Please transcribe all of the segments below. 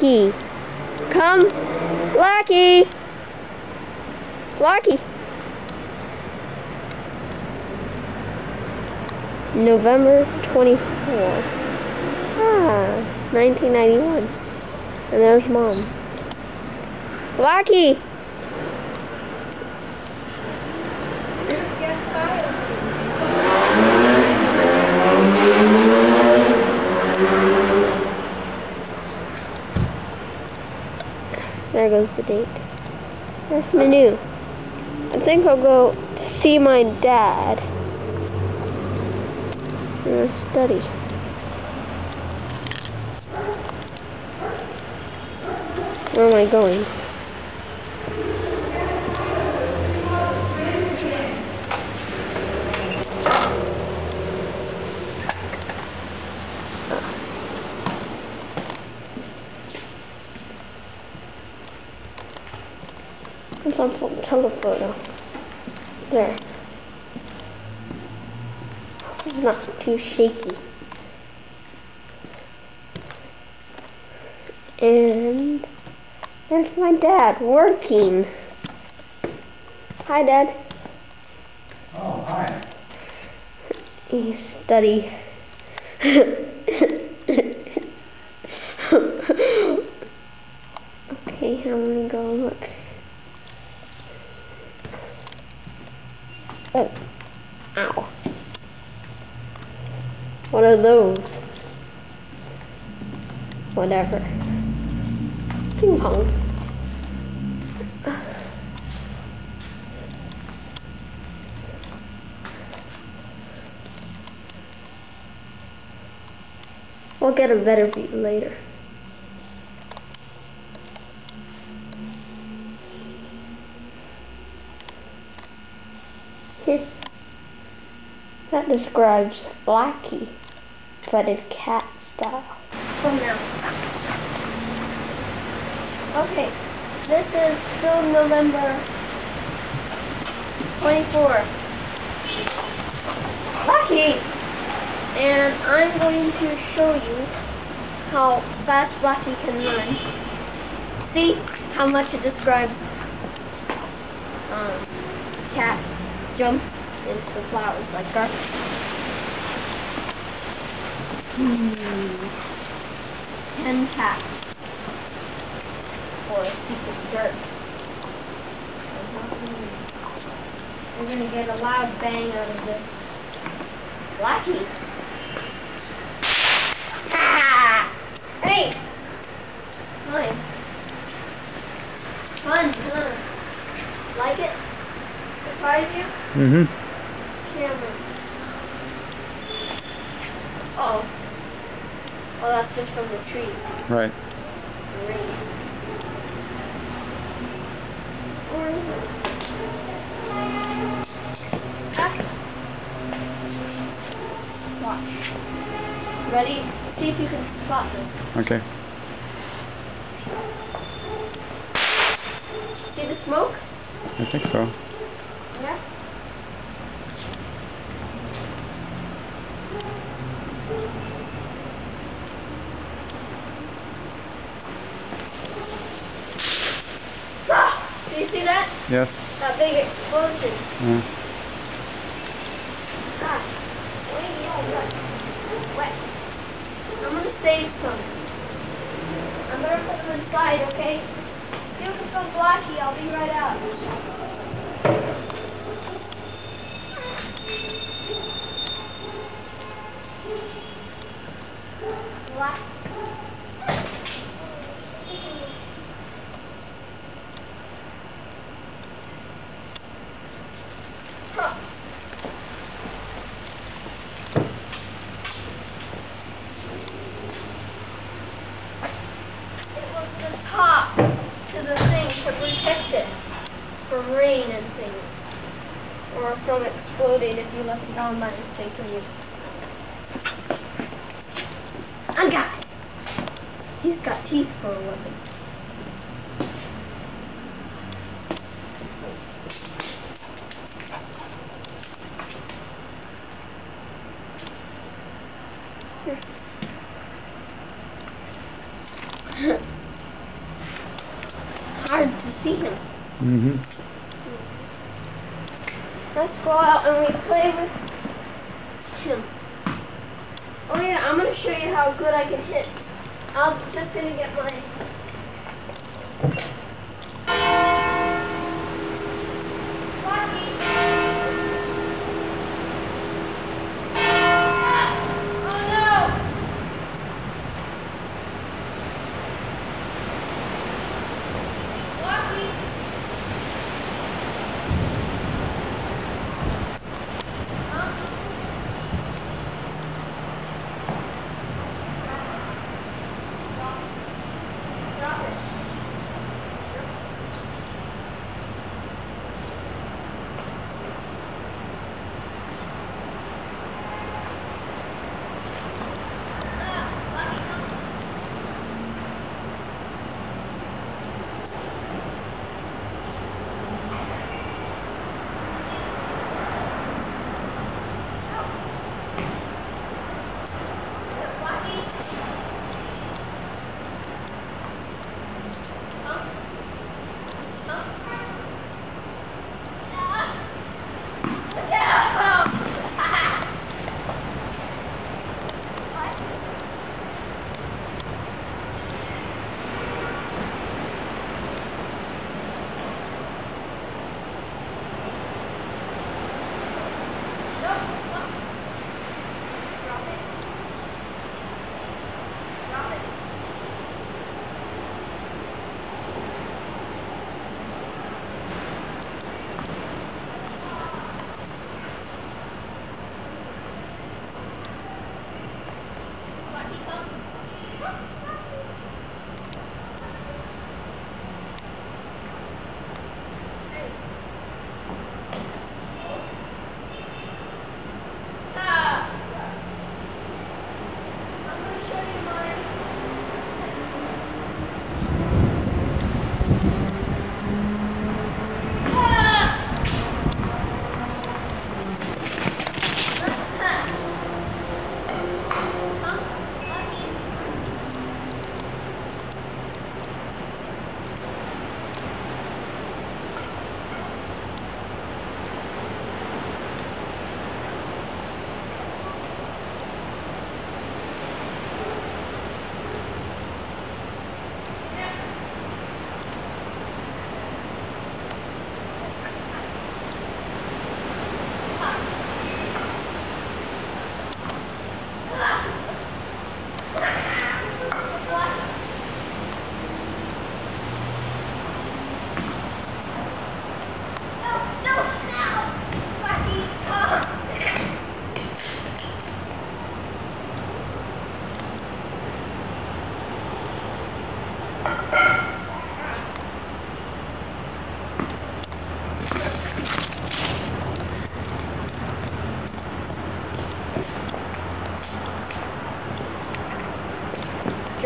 Come. Blackie. Blackie. November 24. Ah, 1991. And there's mom. Blackie. There goes the date. There's menu. I think I'll go to see my dad. Study. Where am I going? Full telephoto. There. It's not too shaky. And there's my dad working. Hi, Dad. Oh, hi. He's study. okay, I'm gonna go look. Oh. Ow. What are those? Whatever. Ping pong. We'll get a better view later. that describes Blackie, but cat style. From now. Okay, this is still November 24. Blackie! And I'm going to show you how fast Blackie can run. See how much it describes um, cat jump into the flowers like Garfield. Ten cats for a secret dirt. We're gonna get a loud bang out of this. Lucky. Ta! Hey! Hi. Fun, huh? Like it? Surprise you? Mm-hmm. Camera. Oh. Oh, that's just from the trees. Right. The rain. Or is it? Watch. Ready? See if you can spot this. Okay. See the smoke? I think so. Yeah. Ah! Do you see that? Yes. That big explosion. Uh, Ah. Wait, yeah. I'm gonna save some. I'm gonna put them inside, okay? See if it feels blocky. I'll be right out. Black. Huh. It was the top to the thing to protect it rain and things. Or from exploding if you left it on by mistake and you. A guy! He's got teeth for a weapon. Hard to see him. Mm-hmm. Let's go out and we play with him. Oh yeah, I'm gonna show you how good I can hit. I'm just gonna get my.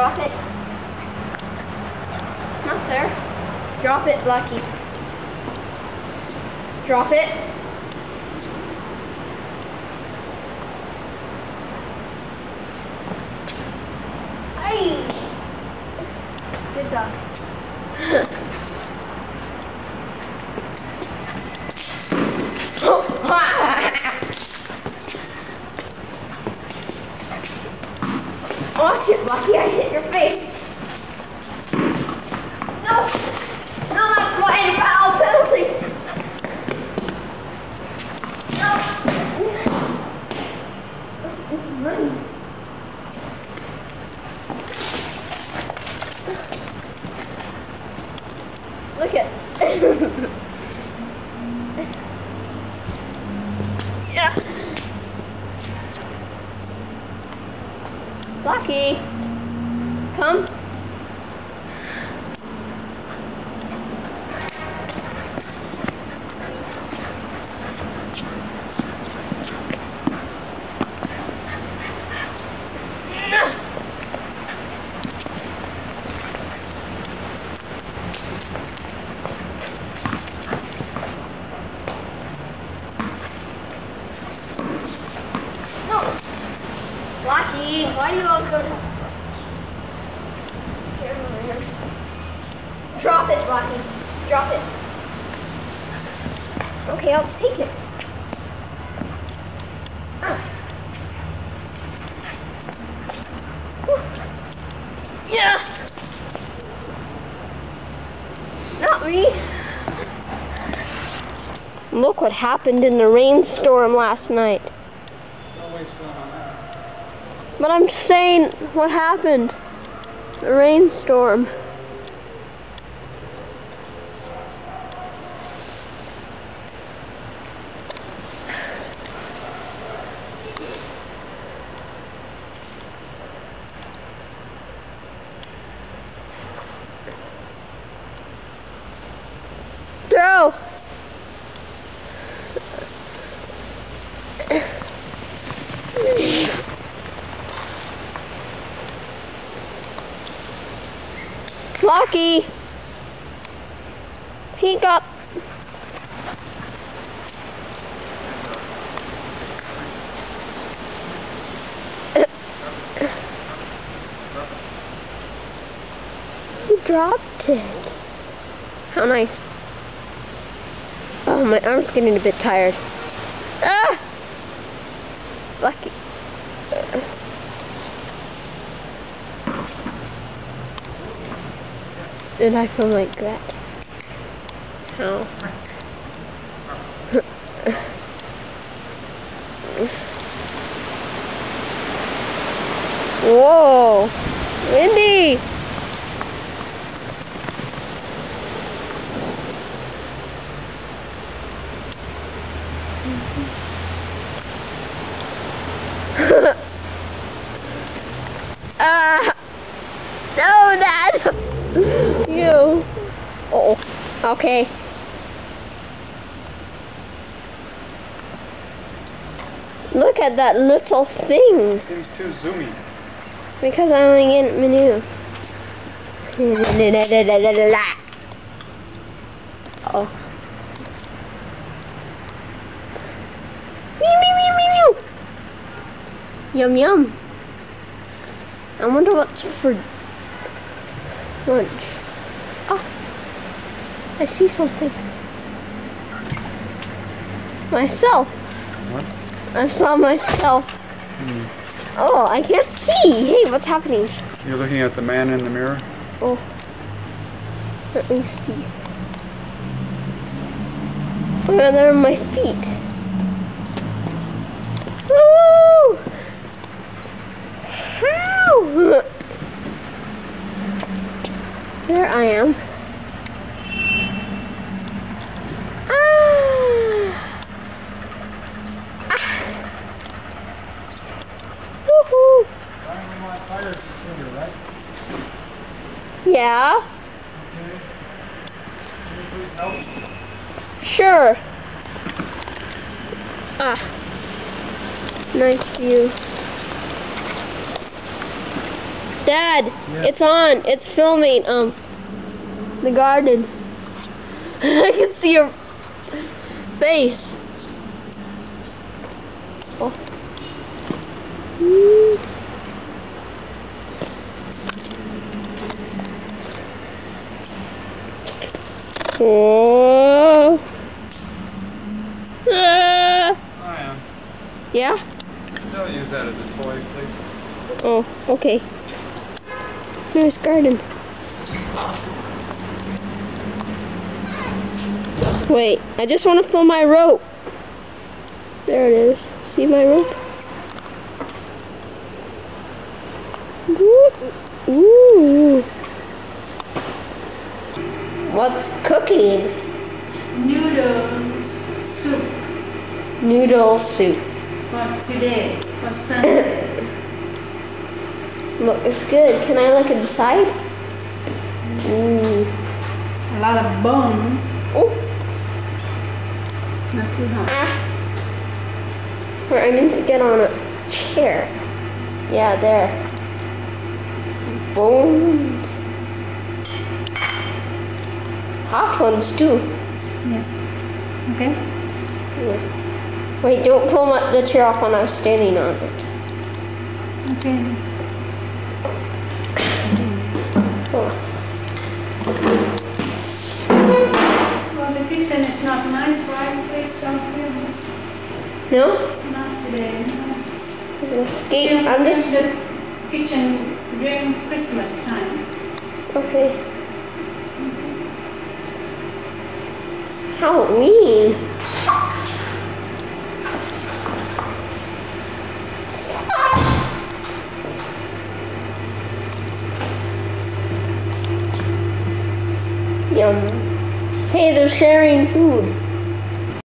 Drop it. Not there. Drop it, Blackie. Drop it. Hey. Good job. Watch it, Lucky. I hit your face. No. No, that's my foul penalty. No. Look at. yeah. Lucky. Come. No. No. Lucky, why do you always go to... Here, over here. Drop it, Lucky. drop it. Okay, I'll take it. Ah. Yeah. Not me. Look what happened in the rainstorm last night. But I'm saying what happened. The rainstorm. Flocky! Peek up! He dropped it. How nice. Oh, my arm's getting a bit tired. Ah! Lucky. Did I feel like that? How? Whoa! Windy! ah! No, Dad! you. Oh, okay. Look at that little thing. Seems too zoomy. Because I'm in menu. Oh. Meow, meow, meow, meow, meow. Yum yum. I wonder what's for lunch. Oh, I see something. Myself. What? I saw myself. Hmm. Oh, I can't see. Hey, what's happening? You're looking at the man in the mirror? Oh, let me see. Oh, yeah, there are my feet. Woo! How? There I am. Ah! Ah! Woohoo! Yeah. okay Sure. Ah. Nice view. Dad, it's on. It's filming um the garden. I can see your face. Oh. Okay. Nice garden. Wait, I just want to fill my rope. There it is. See my rope? Ooh. Ooh. What's cooking? Noodles soup Noodle soup. for today, for Sunday. Look, it's good. Can I look inside? Ooh. A lot of bones, Oh, not too hot. ah. Where I need to get on a chair. Yeah, there. Bones. Hot ones too. Yes. Okay. Wait, don't pull my, the chair off when I'm standing on it. Okay. No? Not today. Escape. I'm in just. the kitchen during Christmas time. Okay. Halloween. Yum. Hey, they're sharing food.